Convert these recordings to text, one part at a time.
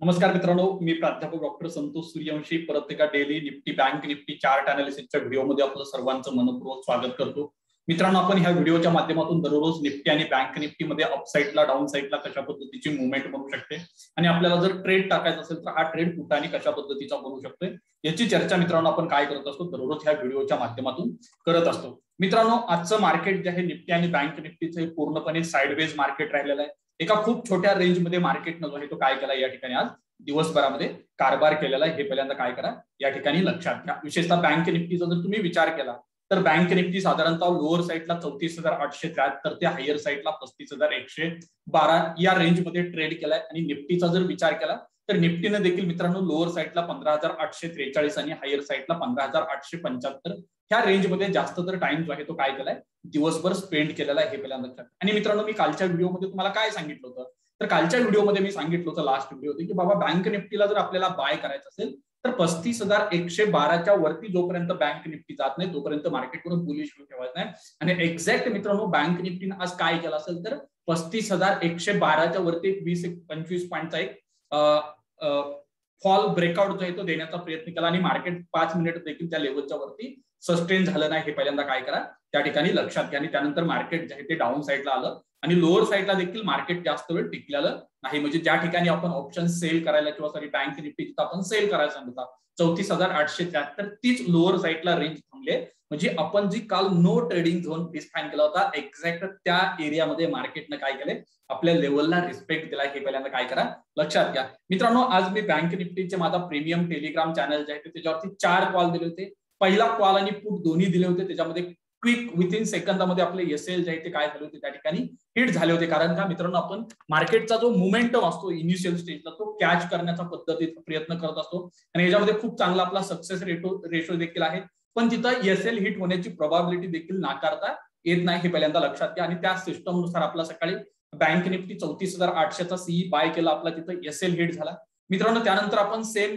नमस्कार मित्रांनो मी प्राध्यापक डॉक्टर संतोष सूर्यवंशी परत एका daily Nifty bank Nifty chart अनालिसिसच्या व्हिडिओमध्ये आपलं सर्वांचं मनपूर्वक स्वागत करतो. मित्रांनो आपण ह्या व्हिडिओच्या माध्यमातून दररोज निफ्टी आणि बँक निफ्टीमध्ये अपसाईडला डाऊन साईडला कशा पद्धतीची मुवमेंट बनू शकते? आणि आपल्याला जर ट्रेड टाकायचा असेल तर हा ट्रेड कुठं आणि कशा पद्धतीचा बनू शकतोय? याची चर्चा मित्रांनो आपण काय करत असतो? दररोज ह्या व्हिडिओच्या माध्यमातून करत असतो. मित्रांनो आजचं मार्केट जे आहे निफ्टी आणि बँक निफ्टीचं हे पूर्णपणे साईडवेज मार्केट राहिलेलं आहे. एका खूप छोट्या रेंजमध्ये मार्केट जो आहे तो काय केला या ठिकाणी आज? दिवसभरामध्ये कारभार केलेला आहे. हे पहिल्यांदा काय करा? या ठिकाणी लक्षात घ्या. विशेषतः बँक निफ्टीचा जर तुम्ही विचार केला तर बँक निफ्टी साधारणतः लोअर साईडला चौतीस हजार आठशे त्र्याहत्तर ते हायर साईडला पस्तीस हजार एकशे बारा या रेंजमध्ये ट्रेड केलाय. आणि निफ्टीचा जर विचार केला तर निफ्टीने देखील मित्रांनो लोअर साईडला पंधरा हजार आठशे त्रेचाळीस आणि हायर साईडला पंधरा हजार आठशे पंच्याहत्तर ह्या रेंजमध्ये जास्त तर टाइम जो आहे तो काय केलाय? दिवसभर स्पेंड केलेला आहे हे पहिल्यांदा लक्षात आणि मित्रांनो मी कालच्या व्हिडिओमध्ये तुम्हाला काय सांगितलं होतं? तर कालच्या व्हिडिओमध्ये मी सांगितलं होतं लास्ट व्हिडिओ की बाबा बँक निफ्टीला जर आपल्याला बाय करायचं असेल तर पस्तीस हजार एकशे बाराच्या वरती जोपर्यंत बँक निफ्टी जात नाही तोपर्यंत मार्केटवर बुलिश ठेवायचं नाही. आणि एक्झॅक्ट मित्रांनो बँक निफ्टीनं आज काय केलं असेल तर पस्तीस हजार एकशे बाराच्या वरती वीस एक पंचवीस पॉईंटचा एक फॉल ब्रेकआउट जो आहे तो देण्याचा प्रयत्न केला आणि मार्केट पाच मिनिट देखील त्या लेवलच्या वरती सस्टेन झालं नाही हे पहिल्यांदा काय करा? त्या ठिकाणी लक्षात घ्या. आणि त्यानंतर मार्केट जे आहे ते डाऊन साईडला आलं. आणि लोअर साईडला देखील मार्केट जास्त वेळ टिकलेलं नाही. म्हणजे ज्या ठिकाणी आपण ऑप्शन सेल करायला किंवा सॉरी बँक निफ्टी जिथं आपण सेल करायला सांगितलं चौतीस हजार आठशे त्र्याहत्तर तीच लोअर साईडला रेंज थांबले. म्हणजे आपण जी काल नो ट्रेडिंग झोन डिस्फाईन केला होता एक्झॅक्ट त्या एरियामध्ये मार्केटनं काय केले? आपल्या लेवलला रिस्पेक्ट दिला. हे पहिल्यांदा काय करा? लक्षात घ्या. मित्रांनो आज मी बँक निफ्टीचे माझा प्रीमियम टेलिग्राम चॅनल जे आहे त्याच्यावरती चार कॉल दिले होते. पहिला कॉल आणि पुट दोन्ही दिले होते. त्याच्यामध्ये क्विक विथिन सेकंदामध्ये आपले एस एल जे आहे ते काय झाले होते त्या ठिकाणी हिट झाले होते. कारण का मित्रांनो आपण मार्केटचा जो मुमेंटम असतो इनिशियल स्टेजला तो कॅच करण्याचा पद्धतीचा प्रयत्न करत असतो. आणि याच्यामध्ये खूप चांगला आपला सक्सेस रेटो रेशो देखील आहे. पण तिथं एस एल हिट होण्याची प्रोबॅबिलिटी देखील नाकारता येत नाही हे पहिल्यांदा लक्षात घ्या. आणि त्या सिस्टमनुसार आपला सकाळी बँक निफ्टी चौतीस हजार आठशेचा सीई बाय केला आपला तिथं एस एल हिट झाला. मित्रांनो त्यानंतर आपण सेम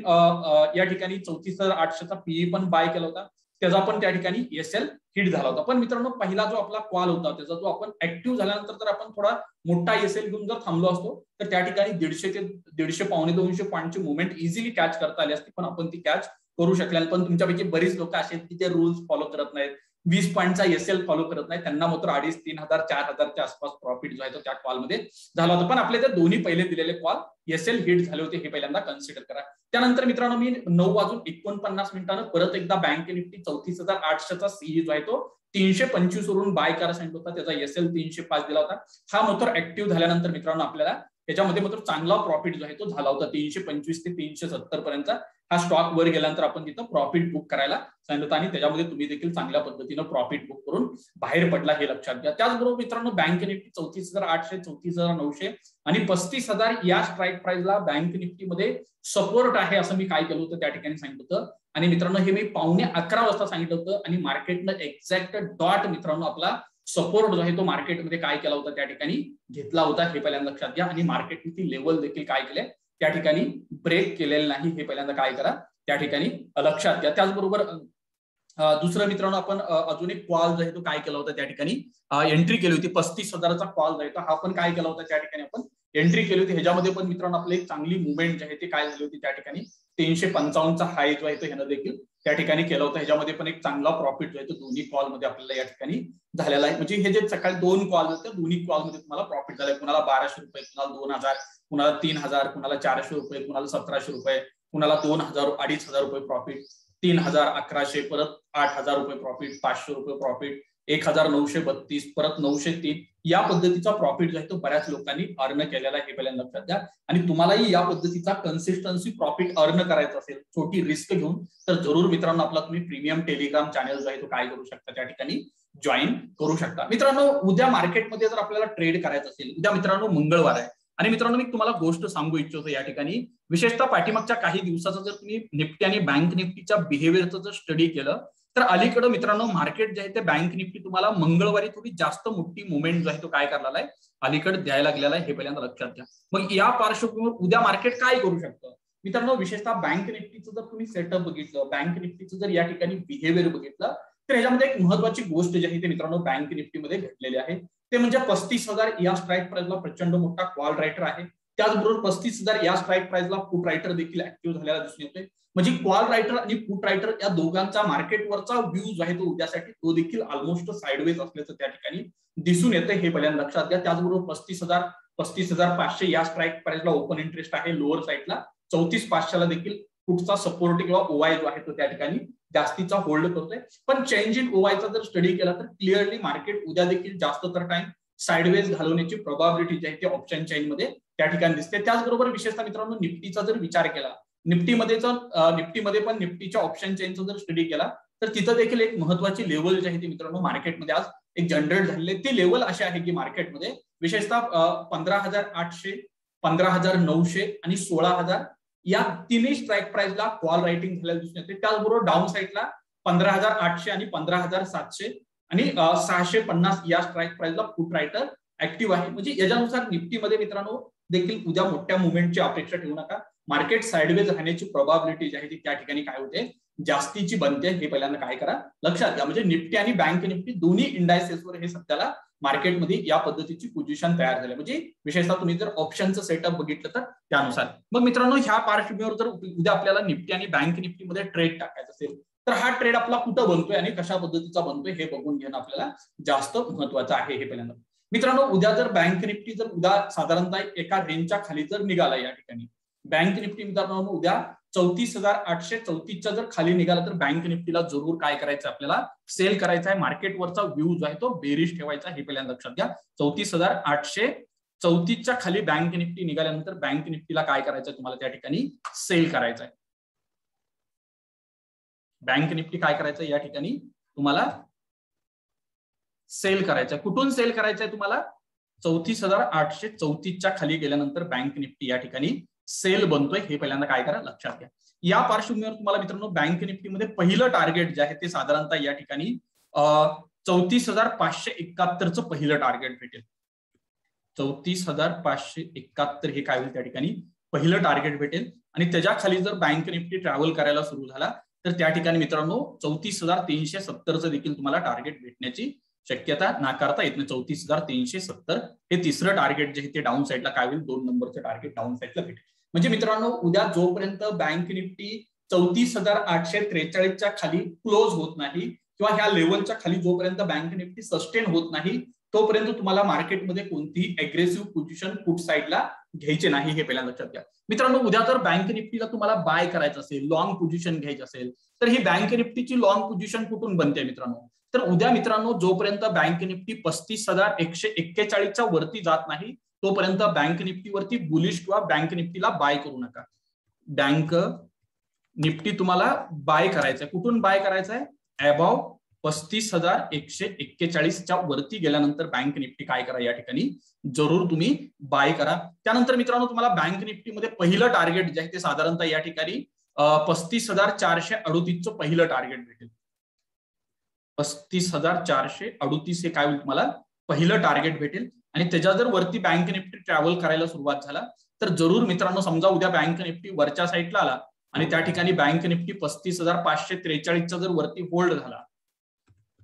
या ठिकाणी चौतीस हजार आठशेचा पीई पण बाय केला होता. त्याचा पण त्या ठिकाणी एस एल हिट झाला होता. पण मित्रांनो पहिला जो आपला कॉल होता त्याचा जो आपण ऍक्टिव्ह झाल्यानंतर जर आपण थोडा मोठा एस एल घेऊन जर थांबलो असतो तर त्या ठिकाणी दीडशे ते दीडशे पावणे दोनशे पॉईंटची मुवमेंट इझिली कॅच करता आली असती. पण आपण ती कॅच करू शकल्या पण तुमच्यापैकी बरीच लोक असे की ते रूल्स फॉलो करत नाहीत. वीस पॉईंटचा एस एल फॉलो करत नाही. त्यांना मात्र अडीच तीन हजार चार हजारच्या आसपास प्रॉफिट जो आहे तो त्या कॉलमध्ये झाला होता. पण आपले ते दोन्ही पहिले दिलेले कॉल एस एल हिट झाले होते हे पहिल्यांदा कन्सिडर करा. त्यानंतर मित्रांनो मी नऊ वाजून एकोणपन्नास मिनिटांनं परत एकदा बँक निफ्टी चौतीस हजार आठशेचा सीई जो आहे तो तीनशे पंचवीस वरून बाय करा सांगितलं होता. त्याचा एस एल तीनशे पाच दिला होता. हा मात्र ऍक्टिव्ह झाल्यानंतर मित्रांनो आपल्याला त्याच्यामध्ये मात्र चांगला प्रॉफिट जो आहे तो झाला होता. तीनशे पंचवीस ते तीनशे सत्तर पर्यंत हा स्टॉक वर गेल्यानंतर आपण तिथं प्रॉफिट बुक करायला सांगितलं. होतं आणि त्याच्यामध्ये तुम्ही देखील चांगल्या पद्धतीनं प्रॉफिट बुक करून बाहेर पडला हे लक्षात घ्या. त्याचबरोबर मित्रांनो बँक निफ्टी चौतीस हजार आठशे चौतीस हजार नऊशे आणि पस्तीस हजार या स्ट्राईक प्राईजला बँक निफ्टीमध्ये सपोर्ट आहे असं मी काय केलं होतं त्या ठिकाणी सांगितलं होतं. आणि मित्रांनो हे मी पावणे अकरा वाजता सांगितलं होतं. आणि मार्केटनं एक्झॅक्ट डॉट मित्रांनो आपला सपोर्ट जो आहे तो मार्केटमध्ये काय केला होता त्या ठिकाणी? घेतला होता हे पहिल्यांदा लक्षात घ्या. आणि मार्केटने ती लेवल देखील काय केले त्या ठिकाणी ब्रेक केलेलं नाही हे पहिल्यांदा काय करा? त्या ठिकाणी लक्षात घ्या. त्याचबरोबर दुसरं मित्रांनो आपण अजून एक कॉल जो आहे तो काय केला होता त्या ठिकाणी? एंट्री केली होती. पस्तीस हजाराचा कॉल जो आहे हा पण काय केला होता त्या ठिकाणी आपण? एंट्री केली होती. ह्याच्यामध्ये पण मित्रांनो आपली एक चांगली मुवमेंट जी आहे ती काय झाली होती त्या ठिकाणी? तीनशे पंचावन्नचा हाय जो आहे तो ह्यानं देखील त्या ठिकाणी केला होता. ह्याच्यामध्ये पण एक चांगला प्रॉफिट जो आहे तो दोन्ही कॉलमध्ये आपल्याला या ठिकाणी झालेला आहे. म्हणजे हे जे सकाळी दोन कॉल होते दोन्ही कॉलमध्ये तुम्हाला प्रॉफिट झालाय. कुणाला बाराशे रुपये कुणाला दोन हजार कुणाला तीन हजार कुणाला चारशे रुपये कुणाला सतराशे रुपये कुणाला दोन हजार अडीच हजार रुपये प्रॉफिट तीन हजार अकराशे परत आठ हजार रुपये प्रॉफिट पाचशे रुपये प्रॉफिट एक हजार नऊशे बत्तीस परत नऊशे तीन या पद्धतीचा प्रॉफिट जो आहे तो बऱ्याच लोकांनी अर्न केलेला आहे हे पहिल्यांदा लक्षात द्या. आणि तुम्हालाही या पद्धतीचा कन्सिस्टन्सी प्रॉफिट अर्न करायचा असेल छोटी रिस्क घेऊन तर जरूर मित्रांनो आपला तुम्ही प्रीमियम टेलिग्राम चॅनल जो आहे तो काय करू शकता त्या ठिकाणी जॉईन करू शकता. मित्रांनो उद्या मार्केटमध्ये जर आपल्याला ट्रेड करायचं असेल उद्या मित्रांनो मंगळवार आहे. आणि मित्रांनो मी तुम्हाला गोष्ट सांगू इच्छितो या ठिकाणी. विशेषतः पाठीमागच्या काही दिवसाचा जर तुम्ही निफ्टी आणि बँक निफ्टीच्या बिहेवियरचं जर स्टडी केलं तर अलीकडं मित्रांनो मार्केट जे आहे ते बँक निफ्टी तुम्हाला मंगळवारी थोडी जास्त मोठी मुवमेंट जो आहे तो काय करणार आहे? अलीकडे द्यायला लागलेला आहे हे पहिल्यांदा लक्षात घ्या. मग या पार्श्वभूमीवर उद्या मार्केट काय करू शकतं? मित्रांनो विशेषतः बँक निफ्टीचं जर तुम्ही सेटअप बघितलं बँक निफ्टीचं जर या ठिकाणी बिहेवियर बघितलं तर ह्याच्यामध्ये एक महत्वाची गोष्ट जी आहे ते मित्रांनो बँक निफ्टीमध्ये घडलेली आहे. ते म्हणजे पस्तीस हजार या स्ट्राईक प्राइसला प्रचंड मोठा कॉल रायटर आहे. त्याचबरोबर पस्तीस हजार या स्ट्राईक प्राइसला फुट रायटर देखील ऍक्टिव्ह झालेला दिसून येतोय. म्हणजे कॉल रायटर आणि फुट रायटर या दोघांचा मार्केटवरचा व्ह्यू जो आहे तो. उद्यासाठी तो देखील ऑलमोस्ट साईडवेज असल्याचं त्या ठिकाणी दिसून येतं हे पहिल्यांदा लक्षात घ्या. त्याचबरोबर पस्तीस हजार पस्तीस हजार पाचशे या स्ट्राईक प्राईसला ओपन इंटरेस्ट आहे. लोअर साईडला चौतीस पाचशेला देखील कुठचा सपोर्ट किंवा ओवाय जो आहे तो त्या ठिकाणी जास्तीचा होल्ड करतोय. पण चेंज इन ओवायचा जर स्टडी केला तर क्लिअरली मार्केट उद्या देखील जास्त तर टाइम साईडवेज घालवण्याची प्रोबॅबिलिटी जी आहे ती ऑप्शन चेंजमध्ये त्या ठिकाणी दिसते. त्याचबरोबर विशेषतः मित्रांनो निफ्टीचा जर विचार केला निफ्टीमध्ये जर निफ्टीमध्ये पण निफ्टीच्या ऑप्शन चेनचा जर स्टडी केला तर तिथं देखील एक महत्वाची लेवल जी आहे ती मित्रांनो मार्केटमध्ये आज एक जनरेट झालेली ती लेवल अशी आहे की मार्केटमध्ये विशेषतः पंधरा हजार आठशे पंधरा हजार नऊशे आणि सोळा हजार या तिन्ही स्ट्राईक प्राइसला कॉल रायटिंग झालेलं दिसून येते. त्याचबरोबर डाऊन साईडला पंधरा हजार आठशे आणि पंधरा हजार सातशे आणि सहाशे पन्नास या स्ट्राईक प्राइसला फुट रायटर ऍक्टिव्ह आहे. म्हणजे याच्यानुसार निफ्टीमध्ये मित्रांनो देखील उद्या मोठ्या मुवमेंटची अपेक्षा ठेवू नका. मार्केट साईडवेज राहण्याची प्रोबॅबिलिटी जी आहे ती त्या ठिकाणी काय होते? जास्तीची बनते. हे पहिल्यांदा काय करा? लक्षात घ्या. म्हणजे निफ्टी आणि बँक निफ्टी दोन्ही इंडायसेसवर हे सध्याला मार्केटमध्ये या पद्धतीची पोझिशन तयार झाली. म्हणजे विशेषतः तुम्ही जर ऑप्शनचं सेटअप बघितलं तर त्यानुसार. मग मित्रांनो ह्या पार्श्वभूमीवर जर उद्या आपल्याला निफ्टी आणि बँक निफ्टीमध्ये ट्रेड टाकायचा असेल तर हा ट्रेड आपला कुठं बनतोय आणि कशा पद्धतीचा बनतोय हे बघून घेणं आपल्याला जास्त महत्वाचं आहे हे पहिल्यांदा. मित्रांनो उद्या जर बँक निफ्टी जर उद्या साधारणतः एका रेंजच्या खाली जर निघाला या ठिकाणी बँक निफ्टी मित्रांनो उद्या चौतीस हजार आठशे चौतीसच्या जर खाली निघाला तर बँक निफ्टीला जरूर काय करायचं आपल्याला? सेल करायचा आहे मार्केटवरचा व्ह्यू जो आहे तो बेरिश ठेवायचा हे पहिल्यांदा लक्षात घ्या. चौतीस हजार आठशे चौतीसच्या खाली बँक निफ्टी निघाल्यानंतर बँक निफ्टीला काय करायचं तुम्हाला त्या ठिकाणी? सेल करायचं आहे बँक निफ्टी काय करायचं या ठिकाणी तुम्हाला सेल करायचं कुठून सेल करायचंय तुम्हाला? चौतीस हजार आठशे चौतीसच्या खाली गेल्यानंतर बँक निफ्टी या ठिकाणी सेल बनतोय हे पहिल्यांदा काय करा? लक्षात घ्या. या पार्श्वभूमीवर तुम्हाला मित्रांनो बँक निफ्टीमध्ये पहिलं टार्गेट जे आहे ते साधारणतः या ठिकाणी चौतीस हजार पाचशे एकाहत्तरचं पहिलं टार्गेट भेटेल. चौतीस हजार पाचशे एकाहत्तर हे काय होईल त्या ठिकाणी? पहिलं टार्गेट भेटेल. आणि त्याच्याखाली जर बँक निफ्टी ट्रॅव्हल करायला सुरू झाला तर त्या ठिकाणी मित्रांनो चौतीस हजार तीनशे सत्तरचं देखील तुम्हाला टार्गेट भेटण्याची शक्यता नाकारता येत नाही. चौतीस हजार तीनशे सत्तर हे तिसरं टार्गेट जे आहे ते डाऊन साईडला काय होईल? दोन नंबरचं टार्गेट डाऊन साईडला भेटेल. म्हणजे मित्रांनो उद्या जोपर्यंत बँक निफ्टी चौतीस हजार आठशे त्रेचाळीसच्या खाली क्लोज होत नाही किंवा ह्या लेवलच्या खाली जोपर्यंत बँक निफ्टी सस्टेन होत नाही तोपर्यंत तुम्हाला मार्केटमध्ये कोणतीही अग्रेसिव्ह पोझिशन कुठ साईडला घ्यायचे नाही हे पहिल्यांदा लक्षात घ्या. मित्रांनो उद्या जर बँक निफ्टीला तुम्हाला बाय करायचं असेल लॉंग पोझिशन घ्यायची असेल तर ही बँक निफ्टीची लॉंग पोझिशन कुठून बनते मित्रांनो? तर उद्या मित्रांनो जोपर्यंत बँक निफ्टी पस्तीस हजार एकशे एक्केचाळीसच्या वरती जात नाही तोपर्यंत बँक निफ्टीवरती बुलिश किंवा बँक निफ्टीला बाय करू नका. बँक निफ्टी तुम्हाला बाय करायचंय. कुठून बाय करायचंय? अबाव पस्तीस हजार एकशे एक्केचाळीसच्या वरती गेल्यानंतर बँक निफ्टी काय करा या ठिकाणी? जरूर तुम्ही बाय करा. त्यानंतर मित्रांनो तुम्हाला बँक निफ्टीमध्ये पहिलं टार्गेट जे आहे ते साधारणतः या ठिकाणी पस्तीस हजार चारशे अडुतीसचं पहिलं टार्गेट भेटेल. पस्तीस हजार चारशे अडुतीस हे काय होईल तुम्हाला? पहिलं टार्गेट भेटेल. आणि त्याच्या जर वरती बँक निफ्टी ट्रॅव्हल करायला सुरुवात झाला तर जरूर मित्रांनो समजा उद्या बँक निफ्टी वरच्या साईडला आला आणि त्या ठिकाणी बँक निफ्टी पस्तीस हजार पाचशे त्रेचाळीसचा जर वरती होल्ड झाला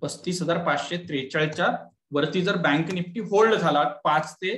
पस्तीस हजार पाचशे त्रेचाळीसच्या वरती जर बँक निफ्टी होल्ड झाला पाच ते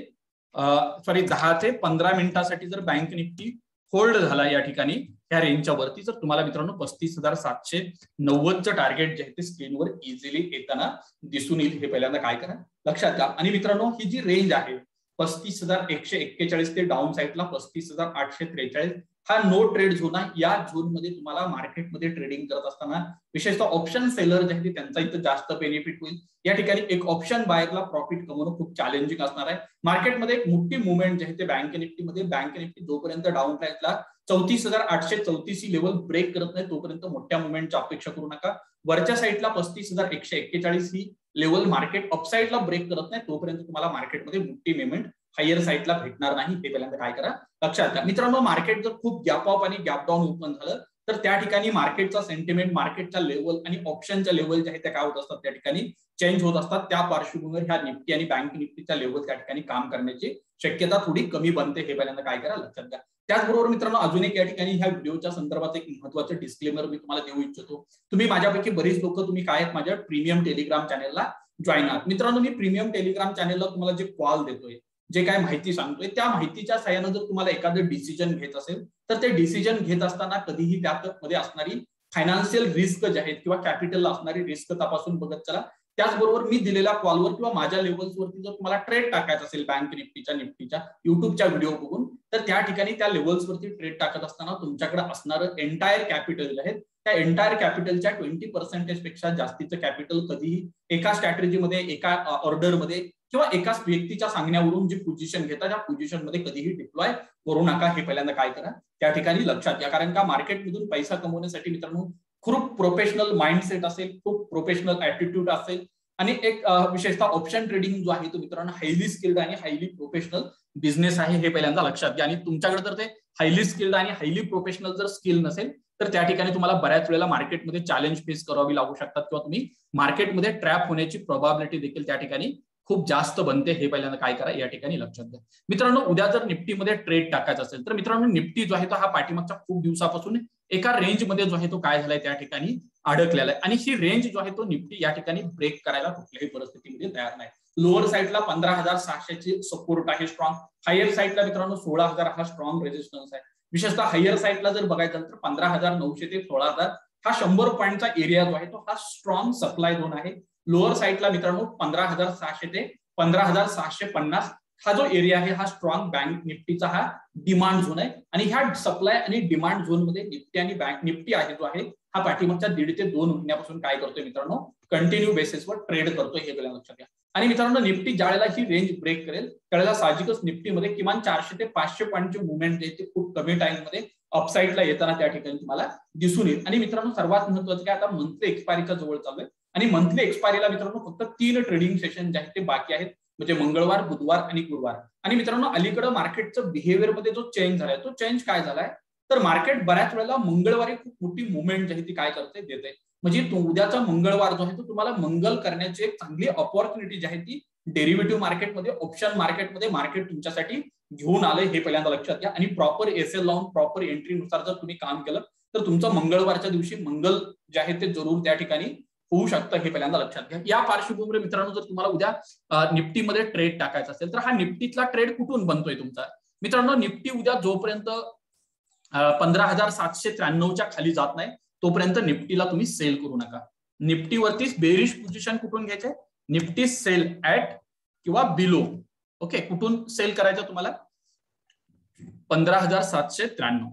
सॉरी दहा ते पंधरा मिनिटासाठी जर बँक निफ्टी होल्ड झाला या ठिकाणी ह्या रेंजच्या वरती जर तुम्हाला मित्रांनो पस्तीस हजार सातशे नव्वदचं टार्गेट जे आहे ते स्क्रीनवर इझिली येताना दिसून येईल. हे पहिल्यांदा काय करा? लक्षात घ्या. आणि मित्रांनो ही जी रेंज आहे पस्तीस हजार एकशे एक्केचाळीस ते डाऊन साईडला पस्तीस हजार आठशे त्रेचाळीस हा नो ट्रेड झोन आहे. या झोनमध्ये तुम्हाला मार्केटमध्ये ट्रेडिंग करत असताना विशेषतः ऑप्शन सेलर जे आहे त्यांचा इथं जास्त बेनिफिट होईल. या ठिकाणी एक ऑप्शन बायरला प्रॉफिट कमवणं खूप चॅलेंजिंग असणार आहे. मार्केटमध्ये एक मोठी मुवमेंट जे आहे ते बँक निफ्टीमध्ये बँक निफ्टी जोपर्यंत डाऊन साईडला चौतीस हजार आठशे चौतीस ही लेवल ब्रेक करत नाही तोपर्यंत मोठ्या मुवमेंटची अपेक्षा करू नका. वरच्या साईडला पस्तीस हजार एकशे एक्केचाळीस ही लेवल मार्केट अपसाईडला ब्रेक करत नाही तोपर्यंत तुम्हाला मार्केटमध्ये मोठी मुवमेंट हायर साईडला भेटणार नाही. ते पहिल्यांदा काय करा? लक्षात घ्या मित्रांनो मार्केट जर खूप गॅप अप आणि गॅप डाऊन ओपन झालं तर त्या ठिकाणी मार्केटचा सेंटिमेंट मार्केटच्या लेवल आणि ऑप्शनच्या लेवल ज्या आहेत त्या काय होत असतात? त्या ठिकाणी चेंज होत असतात. त्या पार्श्वभूमीवर ह्या निफ्टी आणि बँक निफ्टीच्या लेवल त्या ठिकाणी काम करण्याची शक्यता थोडी कमी बनते. हे पहिल्यांदा काय करा? लक्षात घ्या. त्याचबरोबर मित्रांनो अजून एक या ठिकाणी ह्या व्हिडिओच्या संदर्भात एक महत्वाचं डिस्क्लेमर मी तुम्हाला देऊ इच्छितो. तुम्ही माझ्यापैकी बरीच लोक तुम्ही काय आहेत? माझ्या प्रीमियम टेलिग्राम चॅनेलला जॉईन आहात. मित्रांनो मी प्रीमियम टेलिग्राम चॅनेलला तुम्हाला जे कॉल देतोय जे काय माहिती सांगतोय त्या माहितीच्या सहाय्यानं जर तुम्हाला एखादं डिसिजन घेत असेल तर ते डिसिजन घेत असताना कधीही त्यात मध्ये असणारी फायनान्शियल रिस्क जे आहेत किंवा कॅपिटल असणारी रिस्क तपासून बघत चला. त्याचबरोबर मी दिलेल्या कॉलवर किंवा माझ्या लेवल्सवरती जर तुम्हाला ट्रेड टाकायचा असेल बँक निफ्टीच्या निफ्टीच्या युट्यूबच्या व्हिडिओ बघून तर त्या ठिकाणी त्या लेवल्सवरती ट्रेड टाकत असताना तुमच्याकडे असणारं एंटायर कॅपिटल जे आहे त्या एंटायर कॅपिटलच्या ट्वेंटी पर्सेंटेजपेक्षा जास्तीचं कॅपिटल कधीही एका स्ट्रॅटेजीमध्ये एका ऑर्डरमध्ये किंवा एकाच व्यक्तीच्या सांगण्यावरून जी पोझिशन घेता त्या पोझिशनमध्ये कधीही डिप्लॉय करू नका. हे पहिल्यांदा काय करा? त्या ठिकाणी लक्षात घ्या. कारण का मार्केटमधून पैसा कमवण्यासाठी मित्रांनो खूप प्रोफेशनल माइंडसेट असेल खूप प्रोफेशनल ऍटिट्यूड असेल. आणि एक विशेषतः ऑप्शन ट्रेडिंग जो आहे तो मित्रांनो हायली स्किल्ड आणि हायली प्रोफेशनल बिझनेस आहे हे पहिल्यांदा लक्षात घ्या. आणि तुमच्याकडे तर ते हायली स्किल्ड आणि हायली प्रोफेशनल जर स्किल नसेल तर त्या ठिकाणी तुम्हाला बऱ्याच वेळेला मार्केटमध्ये चॅलेंज फेस करावी लागू शकतात. किंवा तुम्ही मार्केटमध्ये ट्रॅप होण्याची प्रोबॅबिलिटी देखील त्या ठिकाणी खूप जास्त बनते हे पहिल्यांदा काय करा या ठिकाणी लक्षात घ्या. मित्रांनो उद्या जर निफ्टीमध्ये ट्रेड टाकायचा असेल तर मित्रांनो निफ्टी जो आहे तो हा पाठीमागच्या खूप दिवसापासून एका रेंजमध्ये जो आहे तो काय झालाय त्या ठिकाणी अडकलेला आहे. आणि ही रेंज जो आहे तो निफ्टी या ठिकाणी ब्रेक करायला कुठल्याही परिस्थितीमध्ये तयार नाही. लोअर साईडला पंधरा हजार सहाशेची सपोर्ट आहे स्ट्रॉंग हायर साईडला मित्रांनो सोळा हजार हा स्ट्रॉंग रेजिस्टन्स आहे. विशेषतः हायर साईडला जर बघायचं तर पंधरा हजार नऊशे ते सोळा हजार हा शंभर पॉईंटचा एरिया जो आहे तो हा स्ट्रॉंग सप्लाय झोन आहे. लोअर साईडला मित्रांनो पंधरा हजार सहाशे ते पंधरा हजार सहाशे पन्नास हा जो एरिया आहे हा स्ट्रॉंग बँक निफ्टीचा हा डिमांड झोन आहे. आणि ह्या सप्लाय आणि डिमांड झोनमध्ये निफ्टी आणि बँक निफ्टी आहे जो आहे हा पाठीमागच्या दीड ते दोन महिन्यापासून काय करतोय मित्रांनो? कंटिन्यू बेसिसवर ट्रेड करतोय हे गेल्या लक्षात घ्या. आणि मित्रांनो निफ्टी ज्यावेळेला ही रेंज ब्रेक करेल त्यावेळेला साहजिकच निफ्टीमध्ये किमान चारशे ते पाचशे पॉईंटचे मुवमेंट जे ते खूप कमी टाइममध्ये अपसाईडला येताना त्या ठिकाणी तुम्हाला दिसून येईल. आणि मित्रांनो सर्वात महत्वाचं काय? आता मंथली एक्सपायरीच्या जवळ चालू आहे. आणि मंथली एक्सपायरीला मित्रांनो फक्त तीन ट्रेडिंग सेशन जे आहेत ते बाकी आहेत. म्हणजे मंगळवार बुधवार आणि गुरुवार. आणि मित्रांनो अलीकडे मार्केटचं बिहेवियरमध्ये जो चेंज झालाय तो चेंज काय झालाय? तर मार्केट बऱ्याच वेळेला मंगळवारी खूप मोठी मुवमेंट जी आहे ती काय करते देते म्हणजे उद्याचा मंगळवार जो आहे तो तुम्हाला मंगल करण्याची एक चांगली ऑपॉर्च्युनिटी जी आहे ती डेरिव्हेटिव्ह मार्केटमध्ये ऑप्शन मार्केटमध्ये मार्केट तुमच्यासाठी घेऊन आलंय हे पहिल्यांदा लक्षात घ्या. आणि प्रॉपर एस एल लावून प्रॉपर एंट्रीनुसार जर तुम्ही काम केलं तर तुमचं मंगळवारच्या दिवशी मंगल जे आहे ते जरूर त्या ठिकाणी होऊ शकतं हे पहिल्यांदा लक्षात घ्या. या पार्श्वभूमीवर मित्रांनो जर तुम्हाला उद्या निफ्टीमध्ये ट्रेड टाकायचा असेल तर हा निफ्टीतला ट्रेड कुठून बनतोय तुमचा? मित्रांनो निफ्टी उद्या जोपर्यंत पंधरा हजार सातशे त्र्याण्णवच्या खाली जात नाही तोपर्यंत निफ्टीला तुम्ही सेल करू नका. निफ्टीवरतीच बेरिश पोझिशन कुठून घ्यायचे? निफ्टी सेल ऍट किंवा बिलो ओके कुठून सेल करायचं तुम्हाला? पंधरा हजार सातशे त्र्याण्णव.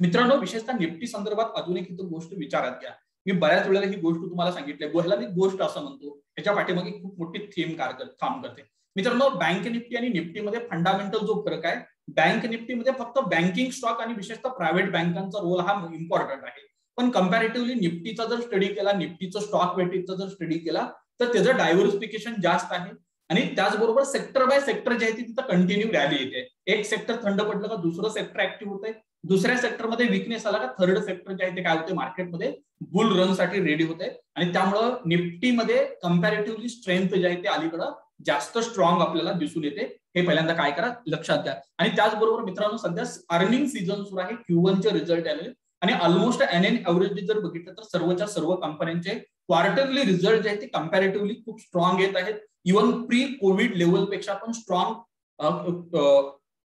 मित्रांनो विशेषतः निफ्टी संदर्भात अजून एक गोष्ट विचारात घ्या. मी बऱ्याच वेळेला ही गोष्ट तुम्हाला सांगितली ह्याला मी गोष्ट असं म्हणतो त्याच्या पाठीमागे खूप मोठी थीम कार काम करते. मित्रांनो बँक निफ्टी आणि निफ्टीमध्ये फंडामेंटल जो फरक आहे बँक निफ्टीमध्ये फक्त बँकिंग स्टॉक आणि विशेषतः प्रायव्हेट बँकांचा रोल हा इम्पॉर्टंट आहे. पण कम्पॅरेटिव्हली निफ्टीचा जर स्टडी केला निफ्टीचं स्टॉक वेटिंगचा जर स्टडी केला तर त्याचं डायव्हर्सिफिकेशन जास्त आहे. आणि त्याचबरोबर सेक्टर बाय सेक्टर जे आहे तिथं कंटिन्यू रॅली येते. एक सेक्टर थंड पडलं का दुसरं सेक्टर ऍक्टिव्ह होतंय. दुसऱ्या सेक्टरमध्ये विकनेस आला का थर्ड सेक्टर जे आहे ते काय होते? मार्केटमध्ये बुल रनसाठी रेडी होते. आणि त्यामुळं निफ्टीमध्ये कम्पॅरेटिव्हली स्ट्रेंथ जे आहे ते अलीकडं जास्त स्ट्रॉंग आपल्याला दिसून येते. हे पहिल्यांदा काय करा? लक्षात घ्या. आणि त्याचबरोबर मित्रांनो सध्या अर्निंग सीझन सुरू आहे. क्यू चे रिझल्ट आले आणि ऑलमोस्ट एन एन एव्हरेज जर बघितलं तर सर्वच्या सर्व कंपन्यांचे क्वार्टरली रिझल्ट जे आहेत ते कम्पॅरेटिव्हली खूप स्ट्रॉंग येत आहेत. इव्हन प्री कोविड लेवलपेक्षा पण स्ट्रॉंग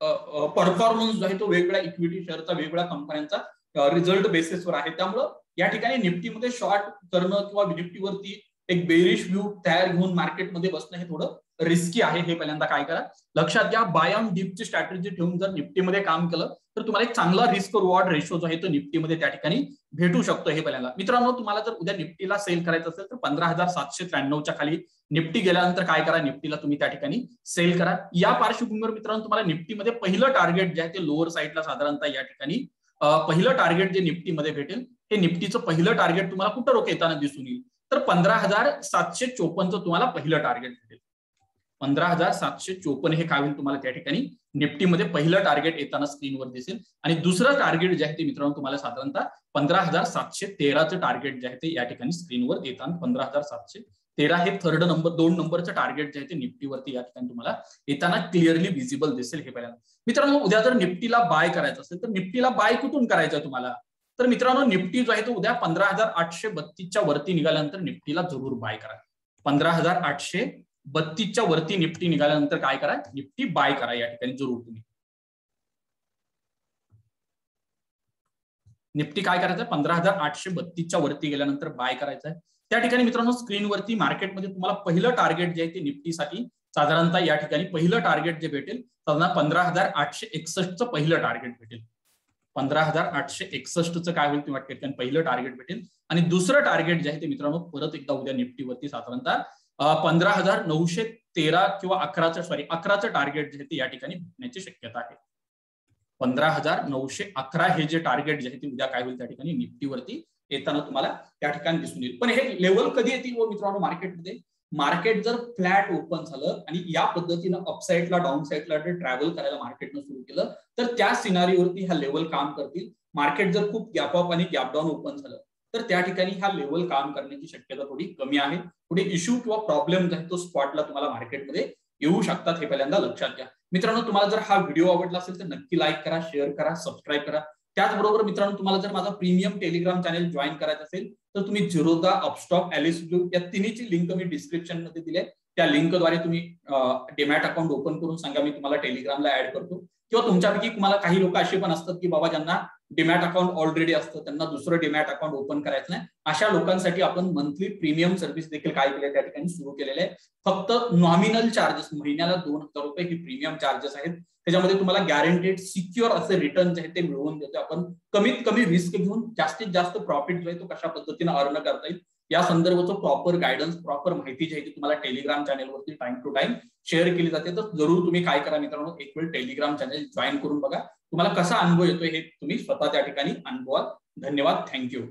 परफॉर्मन्स जो आहे तो वेगळ्या इक्विटी शेअरचा वेगळ्या कंपन्यांचा रिझल्ट बेसिसवर आहे. त्यामुळं या ठिकाणी निफ्टीमध्ये शॉर्ट करणं किंवा निफ्टीवरती एक बेरिश व्ह्यू तयार घेऊन मार्केटमध्ये बसणं हे थोडं रिस्की आहे हे पहिल्यांदा काय करा. लक्षात घ्या बायम डीपची स्ट्रॅटेजी ठेवून जर निफ्टीमध्ये काम केलं तर तुम्हाला एक चांगला रिस्क रिवॉर्ड रेशो जो आहे तो निफ्टीमध्ये त्या ठिकाणी भेटू शकतो हे पहिल्यांदा. मित्रांनो तुम्हाला जर उद्या निफ्टीला सेल करायचं असेल तर पंधरा हजार सातशे त्र्याण्णवच्या खाली निफ्टी गेल्यानंतर काय करा निफ्टीला तुम्ही त्या ठिकाणी सेल करा. या पार्श्वभूमीवर मित्रांनो तुम्हाला निफ्टीमध्ये पहिलं टार्गेट जे आहे ते लोअर साईडला साधारणतः या ठिकाणी पहिलं टार्गेट जे निफ्टीमध्ये भेटेल हे निफ्टीचं पहिलं टार्गेट तुम्हाला कुठं रोख येताना दिसून येईल? तर पंधरा हजार सातशे चोपन्नचं तुम्हाला पहिलं टार्गेट भेटेल. पंधरा हजार सातशे चोपन्न हे काय होईल तुम्हाला त्या ठिकाणी? निफ्टीमध्ये पहिलं टार्गेट येताना स्क्रीनवर दिसेल. आणि दुसरं टार्गेट जे आहे ते मित्रांनो तुम्हाला साधारणतः पंधरा हजार सातशे तेराचं टार्गेट जे आहे ते या ठिकाणी स्क्रीनवर येताना पंधरा हजार सातशे तेरा हे थर्ड नंबर दोन नंबरचं टार्गेट जे आहे ते निफ्टीवरती या ठिकाणी तुम्हाला येताना क्लिअरली विजिबल दिसेल हे पहिल्यांदा. मित्रांनो उद्या जर निफ्टीला बाय करायचं असेल तर निफ्टीला बाय कुठून करायचं तुम्हाला? तर मित्रांनो निफ्टी जो आहे तो उद्या पंधरा हजार आठशे बत्तीसच्या वरती निघाल्यानंतर निफ्टीला जरूर बाय करा. पंधरा हजार आठशे बत्तीसच्या वरती निफ्टी निघाल्यानंतर काय करा? निफ्टी बाय करा या ठिकाणी जरूर तुम्ही. निफ्टी काय करायचं पंधरा हजार आठशे बत्तीसच्या वरती गेल्यानंतर बाय करायचं आहे त्या ठिकाणी मित्रांनो स्क्रीनवरती मार्केटमध्ये तुम्हाला पहिलं टार्गेट जे आहे ते निफ्टीसाठी साधारणतः या ठिकाणी पहिलं टार्गेट जे भेटेल साधारण पंधरा हजार आठशे एकसष्टचं पहिलं टार्गेट भेटेल. पंधरा हजार आठशे एकसष्टचं काय होईल तुम्हाला वाटते? पहिलं टार्गेट भेटेल. आणि दुसरं टार्गेट जे आहे ते मित्रांनो परत एकदा उद्या निफ्टीवरती साधारणतः पंधरा हजार नऊशे तेरा किंवा अकराचं सॉरी अकराचं टार्गेट जे आहे ते या ठिकाणी भेटण्याची शक्यता आहे. पंधरा हजार नऊशे अकरा हे जे टार्गेट जे आहे ते उद्या काय होईल त्या ठिकाणी निफ्टीवरती येताना तुम्हाला त्या ठिकाणी दिसून येईल. पण हे लेवल कधी येतील व मित्रांनो मार्केटमध्ये मार्केट जर फ्लॅट ओपन झालं आणि या पद्धतीनं अपसाईडला डाऊन साईडला जर ट्रॅव्हल करायला मार्केटनं सुरू केलं तर त्या सिनारीवरती ह्या लेवल काम करतील. मार्केट जर खूप गॅप अप आणि गॅप डाऊन ओपन झालं तर त्या ठिकाणी ह्या लेवल काम करण्याची शक्यता थोडी कमी आहे. पुढे इश्यू किंवा प्रॉब्लेम आहे तो स्पॉटला तुम्हाला मार्केटमध्ये येऊ शकतात हे पहिल्यांदा लक्षात घ्या. मित्रांनो तुम्हाला जर हा व्हिडिओ आवडला असेल तर नक्की लाईक करा शेअर करा सबस्क्राईब करा. त्याचबरोबर मित्रांनो तुम्हाला जर माझा प्रीमियम टेलिग्राम चॅनेल जॉईन करायचं असेल तर तुम्ही झिरोदा अपस्टॉक एलिस ब्लू या तिन्हीची लिंक मी डिस्क्रिप्शनमध्ये दिली त्या लिंकद्वारे तुम्ही डेमॅट अकाउंट ओपन करून सांगा मी तुम्हाला टेलिग्रामला ऍड करतो. किंवा तुमच्यापैकी तुम्हाला काही लोक असे पण असतात की बाबा ज्यांना डिमॅट अकाउंट ऑलरेडी असतं त्यांना दुसरं डिमॅट अकाउंट ओपन करायचं नाही. अशा लोकांसाठी आपण मंथली प्रीमियम सर्व्हिस देखील काय केले त्या ठिकाणी सुरू केलेले आहे. फक्त नॉमिनल चार्जेस महिन्याला दोन हजार रुपये ही प्रीमियम चार्जेस आहेत. त्याच्यामध्ये तुम्हाला गॅरंटेड सिक्युअर असे रिटर्न जे आहे ते मिळवून देतो आपण. कमीत कमी रिस्क घेऊन जास्तीत जास्त प्रॉफिट जो आहे तो कशा पद्धतीने अर्न करता येईल या संदर्भाचं प्रॉपर गायडन्स प्रॉपर माहिती जी आहे ती तुम्हाला टेलिग्राम चॅनेलवरती टाइम टू टाइम शेअर केली जाते. तर जरूर तुम्ही काय करा मित्रांनो एक वेळ टेलिग्राम चॅनेल जॉईन करून बघा. तुम्हाला कसा अनुभव येतोय हे तुम्ही स्वतः त्या ठिकाणी अनुभवा धन्यवाद. थँक्यू